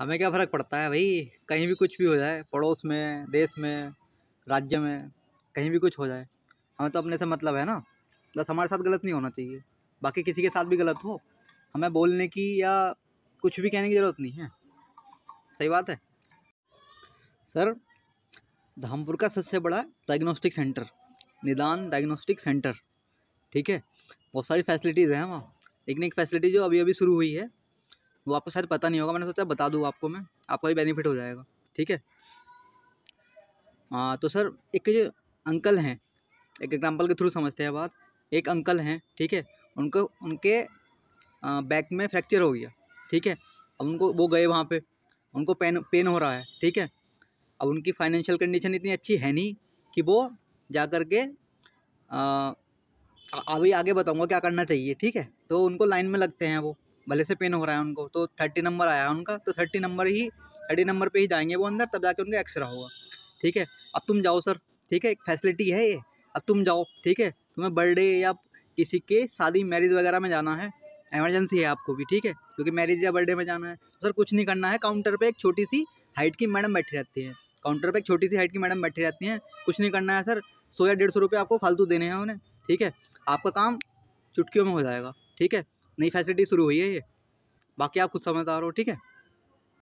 हमें क्या फ़र्क पड़ता है भाई? कहीं भी कुछ भी हो जाए, पड़ोस में, देश में, राज्य में, कहीं भी कुछ हो जाए, हमें तो अपने से मतलब है ना? बस हमारे साथ गलत नहीं होना चाहिए। बाकी किसी के साथ भी गलत हो, हमें बोलने की या कुछ भी कहने की ज़रूरत नहीं है। सही बात है? सर, धामपुर का सबसे बड़ा diagnostic centre Nidan diagnostic centre ठीक है? बहुत सारी फैसिलिटीज़ हैं वहाँ। एक फैसिलिटी जो अभी अभी शुरू हुई है। वो आपको शायद पता नहीं होगा, मैंने सोचा बता दूँ आपको मैं। आपका भी बेनिफिट हो जाएगा, ठीक है? हाँ तो सर एक जो अंकल हैं। एक एग्जांपल के थ्रू समझते हैं बात। एक अंकल हैं, ठीक है? उनको, उनके बैक में फ्रैक्चर हो गया, ठीक है? अब उनको, वो गए वहाँ पे। उनको पेन पेन हो रहा है, ठीक है? अब उनकी फाइनेंशियल कंडीशन इतनी अच्छी है नहीं कि वो जा कर के अभी आगे बताऊँगा क्या करना चाहिए, ठीक है? तो उनको लाइन में लगते हैं वो। भले से पेन हो रहा है उनको तो थर्टी नंबर आया उनका तो थर्टी नंबर ही थर्टी नंबर पे ही जाएँगे वो अंदर, तब जाके उनका एक्सरा होगा। ठीक है? अब तुम जाओ सर ठीक है? एक फैसिलिटी है ये। अब तुम जाओ, ठीक है? तुम्हें बर्थडे या किसी के शादी मैरिज वगैरह में जाना है। एमरजेंसी है आपको भी, ठीक है? क्योंकि मैरिज या बर्थडे में जाना है। तो सर कुछ नहीं करना है काउंटर पे एक छोटी सी हाइट की मैडम बैठी रहती है। काउंटर पे एक छोटी सी हाइट की मैडम बैठी रहती हैं। कुछ नहीं करना है सर सौ या डेढ़ सौ रुपये आपको फालतू देने हैं उन्हें, ठीक है? आपका काम चुटकियों में हो जाएगा, ठीक है? नई फैसिलिटी शुरू हुई है ये। बाकी आप खुद समझदार हो ठीक है?